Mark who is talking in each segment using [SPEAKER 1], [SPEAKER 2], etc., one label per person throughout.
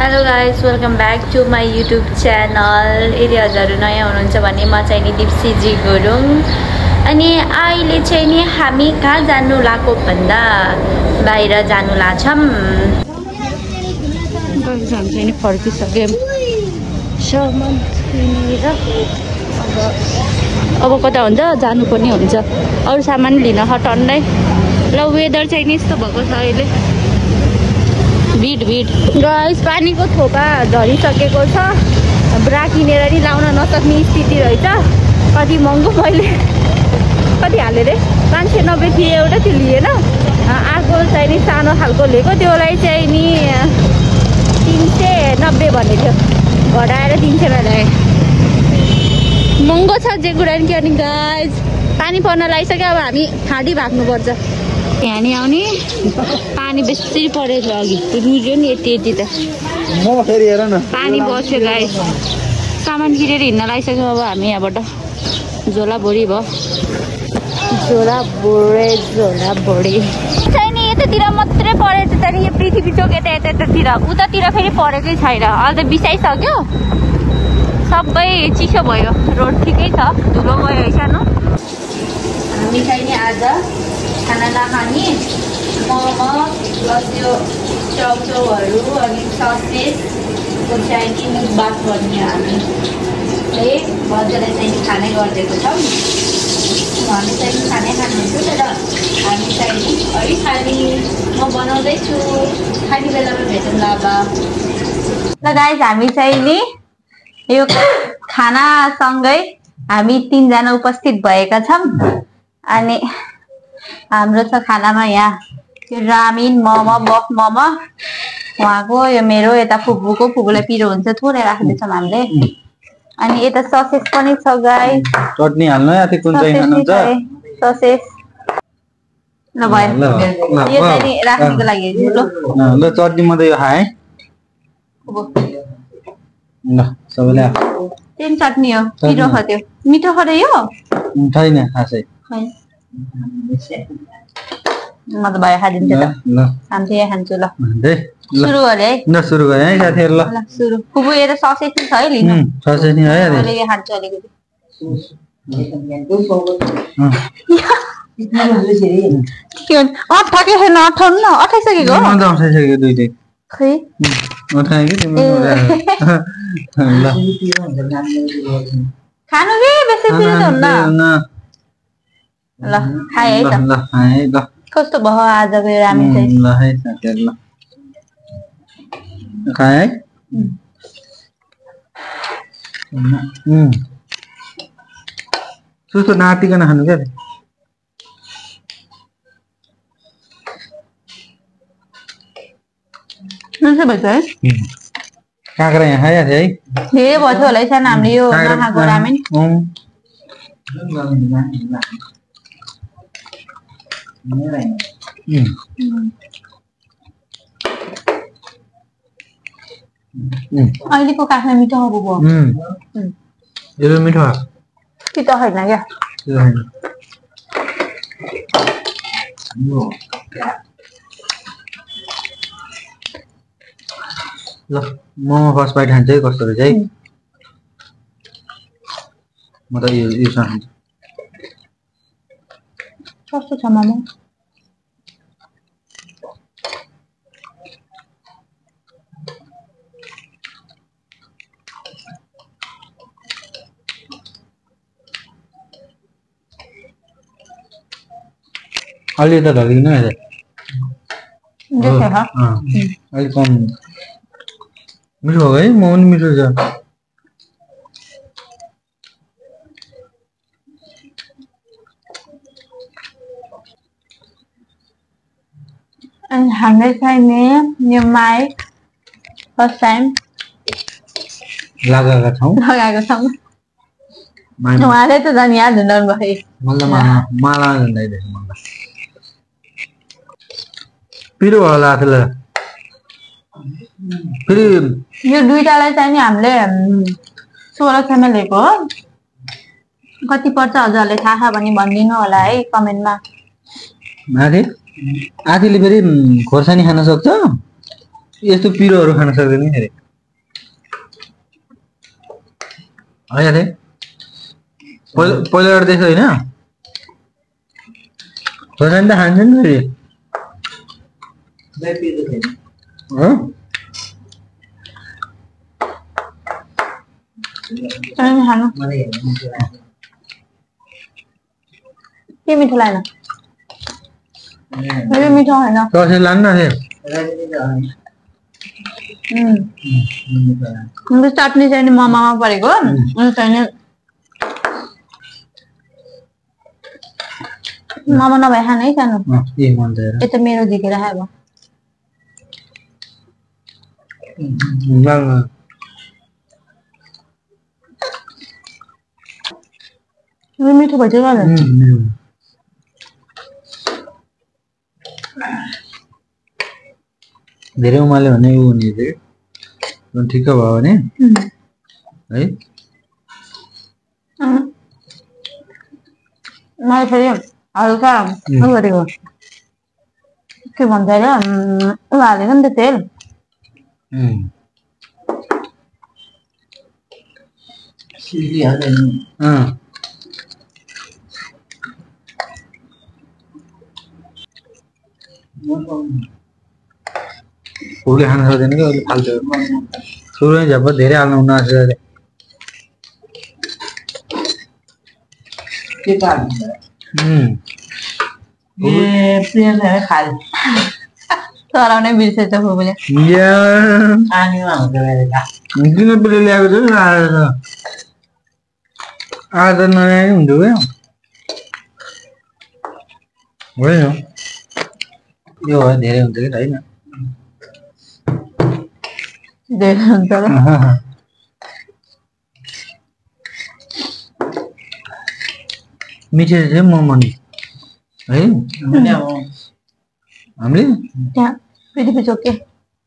[SPEAKER 1] Hello guys welcome back to my YouTube channel यदि हजुरहरू नयाँ हुनुहुन्छ भने म चाहिँ नि दिप्सीजी गुरुङ अनि अहिले चाहिँ नि हामी कहाँ जानु लागेको भन्दा बाहिर जानु लाग्छौँ चाहिँ नि फर्किसक्यौँ अब कता हुन्छ जानु पनि हुन्छ अरू सामान लिन हटन्नै ल वेदर चाहिँ नि यस्तो भएको छ अहिले भिड भिड। गाइस पानीको थोपा झरिसकेको छ। ब्रा किनेर नि लाउन नसक्ने स्थिति रहेछ। कति महँगो मैले। कति हालेँ रे? पाँच सय नब्बे थिएँ एउटा त्यो लिएन। अर्को चाहिँ नि सानो खालको लिएको। त्यसलाई चाहिँ नि तिन सय नब्बे भन्ने थियो। घटाएर तिन सयमा ल्याएँ। महँगो छ जे कुरा नि के अनि गाइज पानी पर्न लागिसक्यो। अब हामी फाँडी भाग्नुपर्छ। यहाँ नि आउने। पानी बेसी परेछ अघि रुज्यो नि यति यति त।
[SPEAKER 2] म फेरि हेर न।
[SPEAKER 1] पानी बस्यो गाई। सामान किनेर हिँड्न लागिसक्यौँ अब हामी यहाँबाट। झोला भोरी भयो। झोला भोरे झोला भोरी चाहिँ नि यतातिर मात्रै परेछ त्यहाँदेखि यो पृथ्वी चोक यता यता यतातिर। उतातिर फेरि परेकै छैन। अहिले त बिसाइसक्यो? सबै चिसो भयो। रोड ठिकै छ। धुलो गयो है सानो। हामी चाहिँ नि खाना नखाने मोमो त्यो चाउचाउहरू अनि ससेजको चाहिँ नि मुखबात गर्ने हामी। है मजाले चाहिँ खाने गरिदिएको छौँ। हामी चाहिँ खानै खानुहुन्छ तर हामी चाहिँ है खाने म बनाउँदैछु। खाने बेलामा भेटौँ ल अब। ल गाइज हामी चाहिँ नि यो खानासँगै हामी तिनजना उपस्थित भएका छौँ। अनि हाम्रो छ खानामा यहाँ त्यो रामिन मोमो बफ मोमो। उहाँको यो मेरो यता फुपूको फुपूलाई पिरो हुन्छ थोरै राख्दैछौँ हामीले। अनि यता ससेस पनि छ गाई।
[SPEAKER 2] चटनी हाल्नु है कुन चाहिँ खानुहुन्छ?
[SPEAKER 1] ससेस। ल भयो। यो चाहिँ राख्नुको लागि
[SPEAKER 2] ल। चटनी मात्रै यो खाएँ। ल सबैले
[SPEAKER 1] पनि चटनी हो पिरो ख त्यो। मिठो ख यो?
[SPEAKER 2] छैन खासै।
[SPEAKER 1] म त भयो खाइदिन्छु
[SPEAKER 2] ल
[SPEAKER 1] त
[SPEAKER 2] ल
[SPEAKER 1] हामी चाहिँ यहाँ खान्छु ल
[SPEAKER 2] दे ल
[SPEAKER 1] सुरु गरे है
[SPEAKER 2] ल सुरु गरेँ है साथीहरू ल
[SPEAKER 1] ल सुरु फुपू यो त ससेस छ है लिनु
[SPEAKER 2] उम्, ससेज नि है अरे
[SPEAKER 1] मैले यो खान्छु अलिकति
[SPEAKER 2] अँ,
[SPEAKER 1] के भन्छ अठाएको छैन अठाउनु न अठाइसकेको हो
[SPEAKER 2] दुइटै
[SPEAKER 1] खै।
[SPEAKER 2] ल
[SPEAKER 1] खानु रे बेसी पिरो त हुन्न
[SPEAKER 2] न
[SPEAKER 1] ल खाएँ है
[SPEAKER 2] ल
[SPEAKER 1] त
[SPEAKER 2] ल खाएँ ल
[SPEAKER 1] कस्तो भयो आजको यो रामेन चाहिँ
[SPEAKER 2] उम्, ल है साथीहरू ल खाएँ है उम्। सुस्तो नातिकन खानु क्या
[SPEAKER 1] नुन भएछ है
[SPEAKER 2] काँक्रा यहाँ खाइहाल्छ है
[SPEAKER 1] धेरै भयो होला है सानो हामीले यो नखाएको रामेन
[SPEAKER 2] उम्। उम्। उम्।
[SPEAKER 1] अहिलेको काठमा मिठो हो बुबु
[SPEAKER 2] उम्। यो त मिठो भएको
[SPEAKER 1] कि त होइन क्या
[SPEAKER 2] त्यो होइन। ल मोमो फर्स्ट बाइट खान्छ है कस्तो रहेछ है म त यो यो खान्छु
[SPEAKER 1] कस्तो छ मोमो
[SPEAKER 2] अलि त ढलिकन हेर
[SPEAKER 1] देख्यो ह
[SPEAKER 2] अलिक कम मिठो हो है मोमो पनि मिठो छ
[SPEAKER 1] अनि हामीले चाहिँ नि यो माइक फर्स्ट टाइम
[SPEAKER 2] लगाएका छौँ
[SPEAKER 1] लगाएको छौँ उहाँले त झन् याद हुँदैन भयो
[SPEAKER 2] पिरो होला आफूलाई फेरि
[SPEAKER 1] यो दुइटालाई चाहिँ नि हामीले सोह्र सयमा लिएको हो कति पर्छ हजुरहरूले थाहा छ भने भनिदिनु होला है कमेन्टमा
[SPEAKER 2] आधीले फेरि खोर्सानी खान सक्छ? यस्तो पिरोहरू खान सक्दैन नि अरे है अरे पहिला पहिलाबाट त्यस्तो होइन? खोर्सानी त खान्छ नि फेरि। हँ?
[SPEAKER 1] अनि खानु के मिठो लागेन मेरो मिठो होइन
[SPEAKER 2] कसरी लानु न फेरि
[SPEAKER 1] उम्. अन्त चटनी चाहिँ नि मोमोमा परेको अनि चाहिँ मोमो नभए खानै सानो
[SPEAKER 2] अँ, ए मन त हेर
[SPEAKER 1] यता मेरो झिकेर खायो
[SPEAKER 2] लानु न।
[SPEAKER 1] मेरो मिठो भइसक्यो होला
[SPEAKER 2] उम्, मिठो। धेरै उमाल्यो भने ऊ हुने थियो अनि ठिक्क भयो भने. है।
[SPEAKER 1] अँ. मैले फेरि हल्का गरेको। के भन्छ अरे उ हालेको नि त तेल।
[SPEAKER 2] उम्, अँ। फुलले खान सक्दैन कि अहिले फाल्टो सुरुमै झ्याप धेरै हाल्नु हुन आँट्छ अरे उम्,
[SPEAKER 1] चलाउनै बिर्सेछ फुपूले
[SPEAKER 2] या, किन पेले ल्याएको छ नि मिठो चाहिँ मोमो नि है हामीले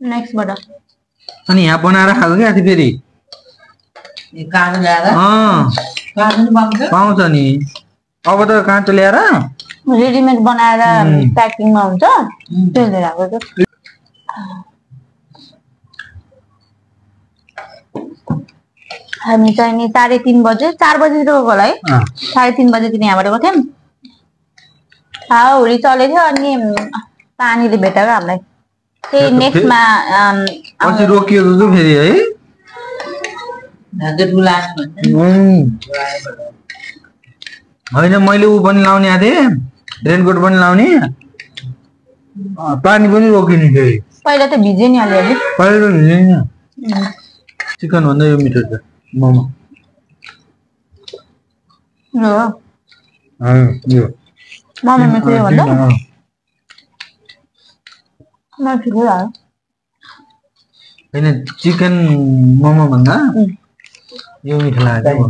[SPEAKER 1] नेक्स्टबाट
[SPEAKER 2] अनि यहाँ बनाएर खाएको क्या फेरि अँ पाउँछ नि अब त काँचो ल्याएर
[SPEAKER 1] रेडिमेड बनाएर. प्याकिङमा हुन्छ हामी चाहिँ नि साढे तिन बजे चार बजीतिर गएको होला है साढे तिन बजेतिर यहाँबाट गएको थियौँ हावाहुरी चलेको थियो अनि पानीले भेटायो हामीलाई त्यही नेक्स्टमा
[SPEAKER 2] कि फेरि है होइन मैले ऊ पनि लाउने आएको थिएँ रेनकोट पनि लाउने पानी पनि रोकिने फेरि
[SPEAKER 1] पहिला त भिज्यो नि अलिअलि
[SPEAKER 2] पहिला त हिँड्दैन चिकन भन्दा यो मिठो छ मोमो
[SPEAKER 1] मोमो मिठो भन्दा ठिकै लाग्यो
[SPEAKER 2] होइन चिकन मोमो भन्दा. यो मिठो लाग्यो।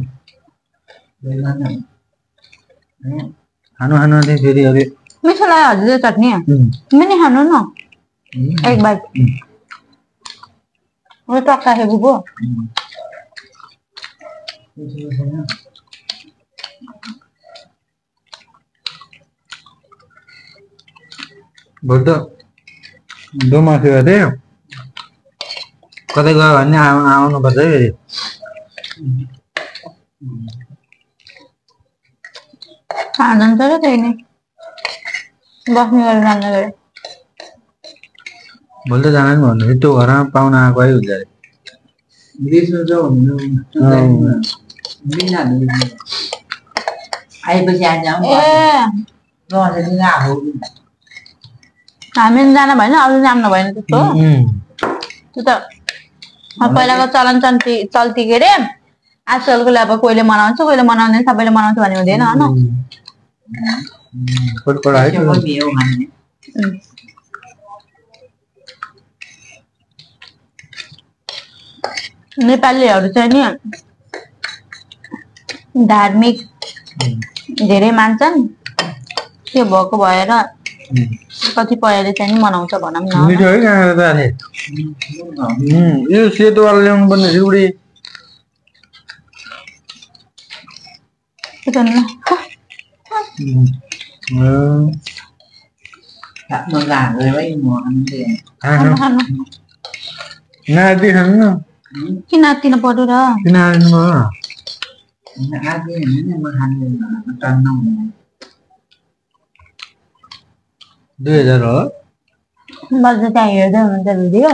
[SPEAKER 2] खानु खानु चाहिँ फेरि अलिक
[SPEAKER 1] मिठो लाग्यो हजुर यो चटनी
[SPEAKER 2] उम्,
[SPEAKER 1] तिमी नि खानु न एक बाइट टक्का खेको पो
[SPEAKER 2] त डोमा थियो अरे कतै गयो भने आउ आउनुपर्छ है फेरि
[SPEAKER 1] जान्छ र त्यही नै बस्ने गरेर जान्छ गरे
[SPEAKER 2] भोलि त जान नि भन्नु त्यो घरमा पाहुना आएको है हुन्छ अरे
[SPEAKER 3] आएपछि आज आउँ
[SPEAKER 1] ए हामी पनि जान भएन अरू जानु भएन त्यस्तो त्यो त पहिलाको चलन चल्ती चल्ती के अरे आजकलको अब कोहीले मनाउँछ कोहीले मनाउँदैन सबैले मनाउँछ भन्ने हुँदैन होइन. नेपालीहरू चाहिँ नि धार्मिक धेरै मान्छन्। त्यो भएको भएर कतिपयले चाहिँ मनाउँछ भनौँ न।
[SPEAKER 2] मिठो है त अरे यो सेतोवाला ल्याउनु पर्ने सिउडी नाति खानु
[SPEAKER 1] किन नातिन पर्यो र?
[SPEAKER 2] किन आउनु दुई हजार हो
[SPEAKER 1] बज्दा त्यहाँ हेर्दै हुनुहुन्छ भिडियो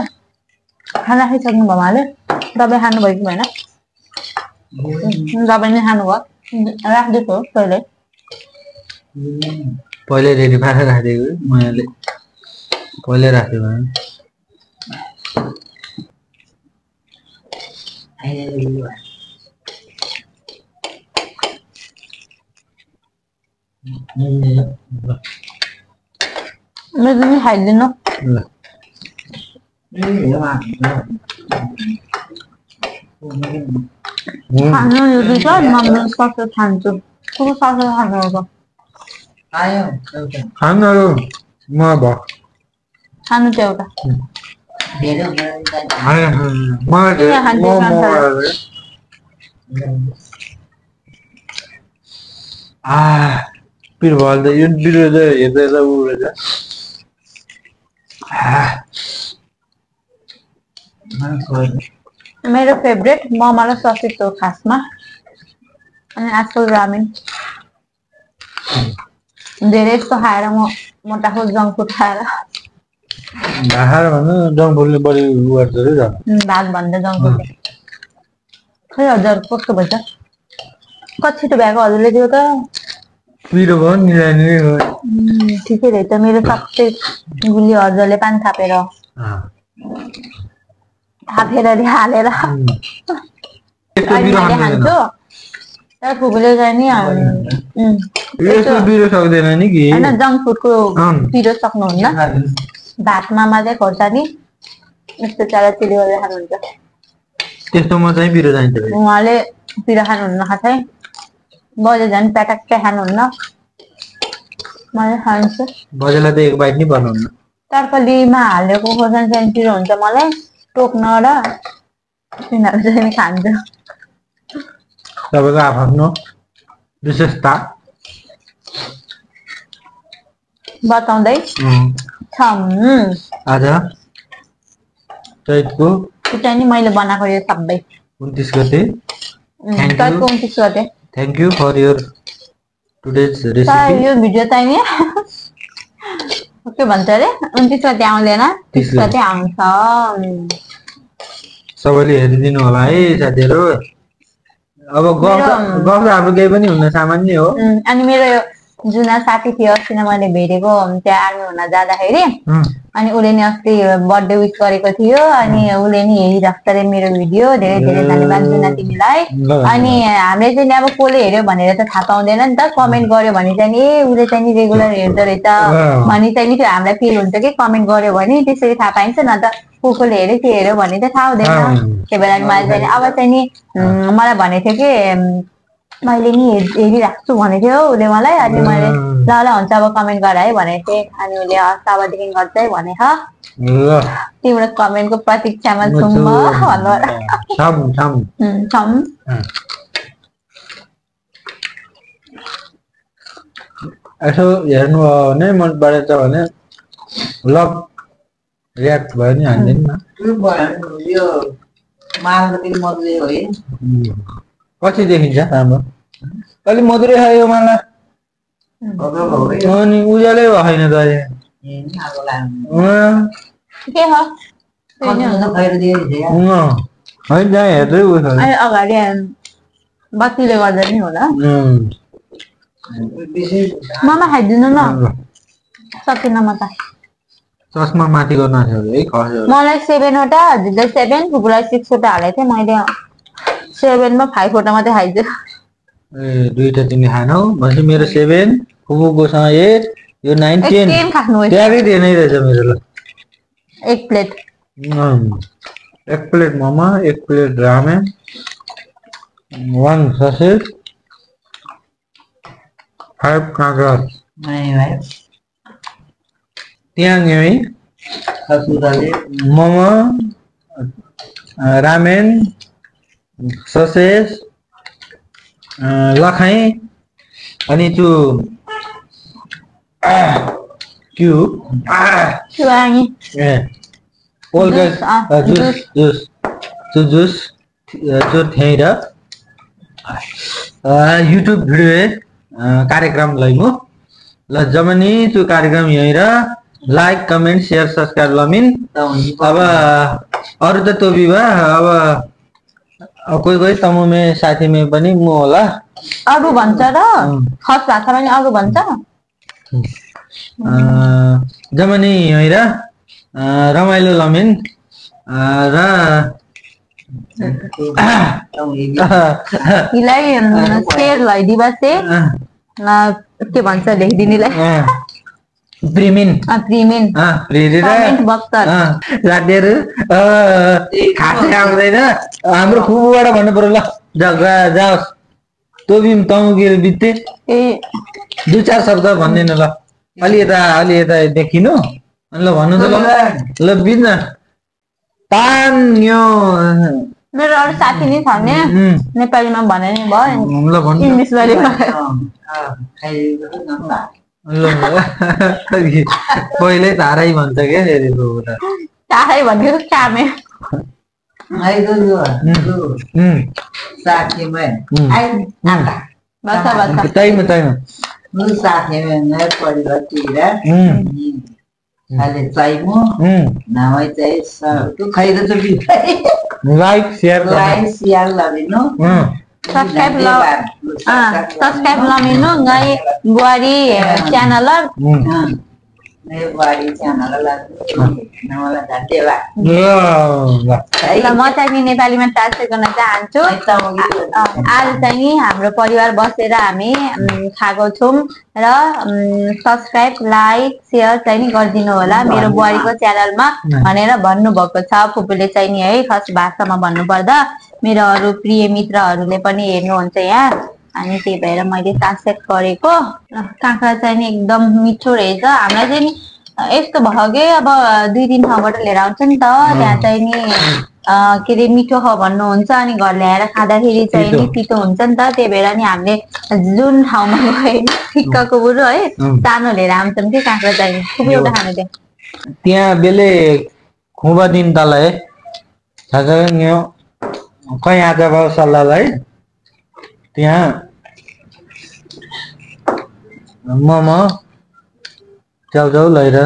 [SPEAKER 1] खाना खाइसक्नु भयो उहाँले दबाई खानुभयो कि भएन दबाई नै खानुभयो राख्दैछु हो पहिले
[SPEAKER 2] पहिले रेडी पारेर राखिदिएको मैले भने
[SPEAKER 1] मेरो पनि खाइदिनु
[SPEAKER 2] ल हुँ।
[SPEAKER 1] खानु यो दुई छ मम्मी सस खान्छु को सस खानु हो
[SPEAKER 2] खानु अरू म भयो
[SPEAKER 1] खानु चाहिँ एउटा
[SPEAKER 2] होइन, मलाई धेरै-
[SPEAKER 1] यहाँ खान्छ,
[SPEAKER 2] म- म-
[SPEAKER 1] खान्छ।
[SPEAKER 2] आ पिरो भयो त यो बिरुवा त हेर्दा हेर्दा उ रहेछ आ,
[SPEAKER 1] मेरो फेभरेट मोमो र ससेज हो खासमा अनि आजकल रामेन धेरै जस्तो खाएर म मोटाको जङ्क फुड खाएर
[SPEAKER 2] ढाकार भन्दा जङ्गफुलले बढी उ गर्छ अरे त
[SPEAKER 1] भात भन्दा जङ्क फुड खै हजुर कस्तो भएछ कति छिटो भ्याएको हजुरले दियो त
[SPEAKER 2] पिरो भयो निरानी हो
[SPEAKER 1] उम्, ठिकै रहेछ मेरो सबै गुली हजुरले पानी थापेर थापेर हालेर खान्छु तर चाहिँ नि
[SPEAKER 2] सक्दैन नि कि
[SPEAKER 1] होइन जङ्क फुडको। पिरो सक्नुहुन्न भातमा मात्रै खोर्सानी यस्तो चारा चिली गरेर खानुहुन्छ
[SPEAKER 2] त्यस्तोमा चाहिँ चाहिन्छ।
[SPEAKER 1] उहाँले पिरो खानुहुन्न खासै बजे झन् प्याटक्कै खानुहुन्न मैले खान्छु।
[SPEAKER 2] बजेलाई त एक बाइट नि बनाउनु।
[SPEAKER 1] तरकलीमा हालेको खोर्सानी पिरो हुन्छ मलाई टोक्न र तिनीहरू चाहिँ खान्छु।
[SPEAKER 2] तपाईँको आफ्नो विशेषता।
[SPEAKER 1] बताउँदै
[SPEAKER 2] आज चैतको
[SPEAKER 1] त्यो चाहिँ नि मैले बनाएको यो सबै।
[SPEAKER 2] उन्तिस गते.
[SPEAKER 1] चैतको उन्तिस गते।
[SPEAKER 2] Thank you for your today's recipe
[SPEAKER 1] यो भिडियो चाहिँ नि के भन्छ अरे उन्तिस गते आउँदैन तिस
[SPEAKER 2] 30
[SPEAKER 1] गते आउँछ
[SPEAKER 2] सबैले हेरिदिनु होला है साथीहरू अब गफ हाम्रो केही पनि हुन सामान्य हो
[SPEAKER 1] अनि मेरो जुना साथी थियो अस्ति नै मैले भेटेको त्यहाँ आर्मी हुन जाँदाखेरि। अनि उसले नि अस्ति बर्थडे विस गरेको थियो अनि उसले नि हेरिरहेको अरे मेरो भिडियो धेरै धेरै धन्यवाद जुना तिमीलाई। अनि हामीले चाहिँ नि अब कसले हेऱ्यो भनेर त थाहा पाउँदैन नि त कमेन्ट गर्यो भने चाहिँ नि ए उसले चाहिँ नि रेगुलर हेर्दो रहेछ। भने चाहिँ नि त्यो हामीलाई फिल हुन्छ कि कमेन्ट गर्यो भने त्यसरी थाहा पाइन्छ न त। को कोले हेऱ्यो के हेऱ्यो भने चाहिँ थाहा हुँदैन। त्यही भएर नि मलाई चाहिँ अब चाहिँ नि मलाई भनेको थियो कि मैले नि हेर- हेरिरहेको छु भनेको थियो उसले मलाई अनि मैले। ल ल हुन्छ अब कमेन्ट गर है भनेको थिएँ अनि उसले हस् अबदेखि गर्दै भने ह
[SPEAKER 2] ल
[SPEAKER 1] तिम्रो कमेन्टको प्रतीक्षामा छौँ म भन्नु।
[SPEAKER 2] यसो हेर्नुभयो भने मन परेछ भने लभ रियाक्ट भयो नि हानिदिनु पछि देखिन्छ राम्रो अलिक मधुरै छ यो माला अनि उज्यालै भएको छैन त
[SPEAKER 1] त्यही
[SPEAKER 2] होइन जहाँ हेर्दै उयो
[SPEAKER 1] अगाडि बत्तीले गर्दा नि होला मामा खाइदिनु न सकिन म त
[SPEAKER 2] चस्मा माथि गर्न
[SPEAKER 1] मलाई सेभेनवटा हजुरलाई सेभेन फुपूलाई सिक्सवटा हालेको थिएँ मैले सेभेनमा फाइभवटा मात्रै खाइदियो
[SPEAKER 2] ए दुईटा तिमी खानौ भनेपछि मेरो सेभेन फुपूकोसँग एट यो नाइन टेन
[SPEAKER 1] टेन खानु हो
[SPEAKER 2] ट्यागै टेनै रहेछ मेरो ल
[SPEAKER 1] एक प्लेट
[SPEAKER 2] एक प्लेट मोमो एक plate ramen one sausage five काँक्रा त्यहाँ है
[SPEAKER 3] खसुदाले
[SPEAKER 2] मोमो रामेन ससेज अ, लखाइ अनि त्यो क्युब। त्यो जुस जो थिएँ र युट्युब भिडियो कार्यक्रम लैमु। ल जमनी त्यो कार्यक्रम यहीँ र लाइक कमेन्ट सेयर सब्सक्राइब लमिन। अब अरू त तो भी बा अब अब कोही कोही तमु में साथी में पनि म होला।
[SPEAKER 1] अरू भन्छ र? खस भाषामा नि अरू भन्छ?
[SPEAKER 2] जमनी अँ, रमाइलो लमिन र
[SPEAKER 1] लैदिबा से के भन्छ लेखिदिनेलाई?
[SPEAKER 2] प्रेरेर
[SPEAKER 1] कमेन्ट बक्सर
[SPEAKER 2] साथीहरू खासै आउँदैन हाम्रो फुपूबाट भन्नु पर्यो ल जग्गा जाओस् तँ बिम तमुकेर बित्ते
[SPEAKER 1] ए
[SPEAKER 2] दुई चार शब्द भनिदिनु ल अलि यता अलि यता देखिनु अनि ल भन्नु त ल बित्न तान्यो
[SPEAKER 1] मेरो अरू साथी नै छ भने नेपालीमा भने नि भयो इङ्ग्लिसमा
[SPEAKER 2] ल पहिल्यै तारै भन्छ क्या फेरि फुपू त
[SPEAKER 1] चाहे भनेको कामे
[SPEAKER 2] उम्,
[SPEAKER 3] साथी में
[SPEAKER 2] उम्,
[SPEAKER 3] आई आता
[SPEAKER 1] बस बस।
[SPEAKER 2] ताइमा ताइमा
[SPEAKER 3] lu साथी में नए परिवार तिर
[SPEAKER 2] उम्,
[SPEAKER 3] अहिले चाहिमु।
[SPEAKER 2] उम्,
[SPEAKER 3] नभए चाहिँ स- तँ खाइद छ बिहान
[SPEAKER 2] लाइक सेयर गर्नु।
[SPEAKER 1] ल सब्सक्राइब लमिनु गाई बुहारी च्यानल
[SPEAKER 2] उम्,
[SPEAKER 3] बारी च्यानल नमला धन्यवाद
[SPEAKER 2] ल
[SPEAKER 1] म चाहिँ नि नेपालीमा ट्रान्सलेट गर्न चाहन्छु आज चाहिँ हाम्रो परिवार बसेर हामी खाएको छौँ र सब्सक्राइब लाइक सेयर चाहिँ नि गरिदिनु होला मेरो बुहारीको च्यानलमा भनेर भन्नुभएको छ फुपूले चाहिँ नि है खस भाषामा भन्नुपर्दा मेरो अरू प्रिय मित्रहरूले पनि हेर्नुहुन्छ यहाँ। अनि त्यही भएर मैले ट्रान्सलेट गरेको। काँक्रा चाहिँ नि एकदम मिठो रहेछ। हामीलाई चाहिँ नि यस्तो भयो कि अब दुई तिन ठाउँबाट लिएर आउँछ नि त। त्यहाँ चाहिँ नि के अरे मिठो ख भन्नुहुन्छ। अनि घर ल्याएर खाँदाखेरि चाहिँ नि तितो हुन्छ नि त। त्यही भएर नि हामीले जुन ठाउँमा गयो नि ठिक्कको बुढो है. सानो लिएर आउँछौँ कि काँक्रा चाहिँ। खुबै एउटा खानु थियो
[SPEAKER 2] त्यहाँ बेले खुबा दिन तलाई। साँच्चै कहीँ आज भयो सल्लाहलाई? त्यहाँ मोमो च्याउचाउ लैर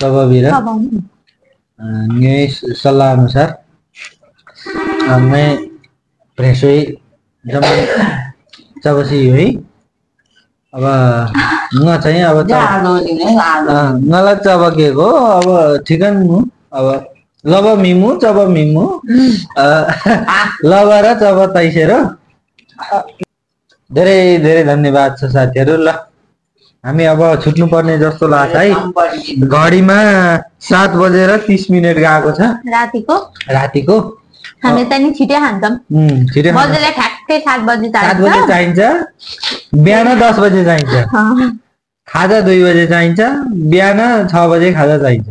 [SPEAKER 2] कबाबी र यही सल्लाह अनुसार मैं फ्रेसै जम्मै चबसी है अब न चाहिँ अब मलाई चबकेको अब ठिकन मु अब लब मिमु चब मिमु लब र चब तैसेर धेरै धेरै धन्यवाद छ साथीहरू ल हामी अब छुट्नु पर्ने जस्तो लाग्छ है घडीमा सात बजेर तिस मिनट गएको छ
[SPEAKER 1] रातिको
[SPEAKER 2] रातिको
[SPEAKER 1] हामी चाहिँ छिटै खान्छौँ
[SPEAKER 2] उम्, छिटो खानु।
[SPEAKER 1] बजेलाई ठ्याक्कै सात बजी
[SPEAKER 2] सात बजे
[SPEAKER 1] चाहिन्छ
[SPEAKER 2] बिहान दस बजे चाहिन्छ खाजा दुई बजे चाहिन्छ बिहान छ बजे खाजा चाहिन्छ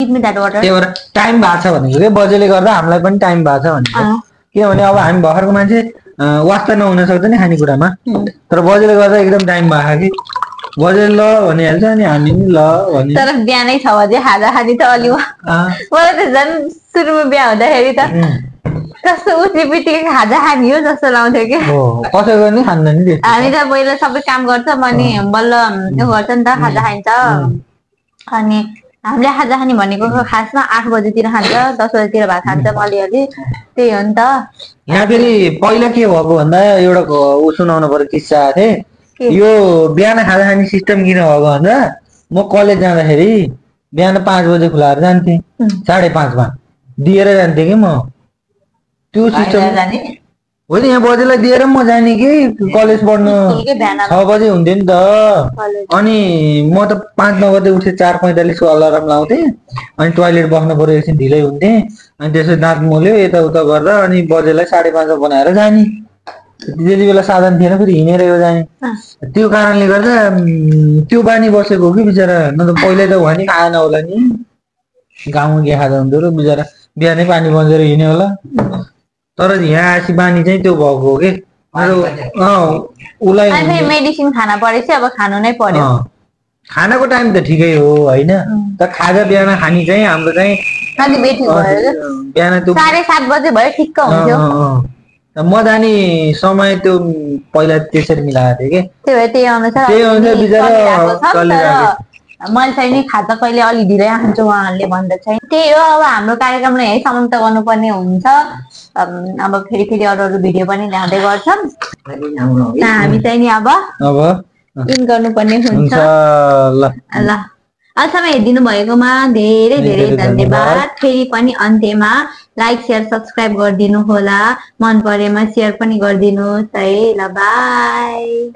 [SPEAKER 2] त्यही टाइम भएको छ भनेको के बजेले गर्दा हामीलाई पनि टाइम भएको छ भनेको किनभने अब हामी भर्खरको मान्छे वास्ता नहुन सक्छ नि खानेकुरामा. तर बजेले गर्दा एकदम टाइम भएको कि। बजेले ल भनिहाल्छ अनि हामी नि ल भने
[SPEAKER 1] तर बिहानै छ बजे खाजा खाने त अलि मलाई त झन् सुरुमा बिहा हुँदाखेरि त कस्तो उठी बित्तिकै खाजा खाने हो जस्तो लाउँथ्यो कि।
[SPEAKER 2] कसैको नि खाँदैन नि
[SPEAKER 1] हामी त पहिला सबै काम गर्छौँ अनि बल्ल गर्छ नि त खाजा खाइन्छ अनि हामीले खाजा खाने भनेको खासमा आठ बजीतिर खान्छ दस बजीतिर भात खान्छौँ अलिअलि त्यही हो नि त।
[SPEAKER 2] यहाँ फेरि पहिला के भएको भन्दा एउटा ऊ सुनाउनु पर्यो किस्सा थिएँ? यो बिहान खाजा खाने सिस्टम किन भएको भन्दा म कलेज जाँदाखेरि बिहान पाँच बजे खुलाएर जान्थेँ. साढे पाँचमा। दिएर जान्थेँ कि म? त्यो सिस्टम होइन यहाँ बजेलाई दिएर म जाने कि कलेज पढ्नु? छ बजे हुन्थ्यो नि त। अनि म त पाँच नौ बजे उठेँ चार पैँतालिसको अलार्म लाउँथेँ। अनि टोइलेट बस्नु पर्यो एकछिन ढिलै हुन्थेँ। अनि त्यसपछि दाँत मोल्यो यताउता गर्दा। अनि बजेलाई साढे पाँचमा बनाएर जाने। त्यति बेला साधन थिएन फेरि हिँडेर यो जाने। त्यो कारणले गर्दा त्यो बानी बसेको हो कि बिचरा। न त पहिल्यै त भने खाएन होला नि। गाउँमा के खाँदा हुन्थ्यो र बिचरा। बिहानै पानी बजेर हिँड्यो होला। तर यहाँ आएपछि बानी चाहिँ त्यो भएको हो कि? उसलाई
[SPEAKER 1] मेडिसिन खाना परेपछि अब खानु नै पर्यो।
[SPEAKER 2] खानाको टाइम त ठिकै हो होइन. त खाजा बिहान खाने चाहिँ हाम्रो चाहिँ बिहान त्यो
[SPEAKER 1] साढे सात बजे भयो ठिक्क हुन्थ्यो।
[SPEAKER 2] म जाने समय त्यो पहिला त्यसरी मिलाएको थिएँ कि?
[SPEAKER 1] त्यही अनुसार
[SPEAKER 2] त्यही अनुसार बिचरा
[SPEAKER 1] मैले चाहिँ नि खाता कहिले अलि ढिलै खान्छु उहाँहरूले भन्दा चाहिँ। त्यही हो अब हाम्रो कार्यक्रमलाई यही समाप्त गर्नुपर्ने हुन्छ। अब फेरि फेरि अरू अरू भिडियो पनि ल्याउँदै त हामी चाहिँ नि अब
[SPEAKER 2] अब
[SPEAKER 1] इन गर्नुपर्ने
[SPEAKER 2] हुन्छ। ल।
[SPEAKER 1] अहिलेसम्म हेरिदिनु भएकोमा धेरै धेरै धन्यवाद। फेरि पनि अन्त्यमा लाइक सेयर सब्सक्राइब गरिदिनु होला। मन परेमा सेयर पनि गरिदिनुहोस् है। ल
[SPEAKER 3] बाई।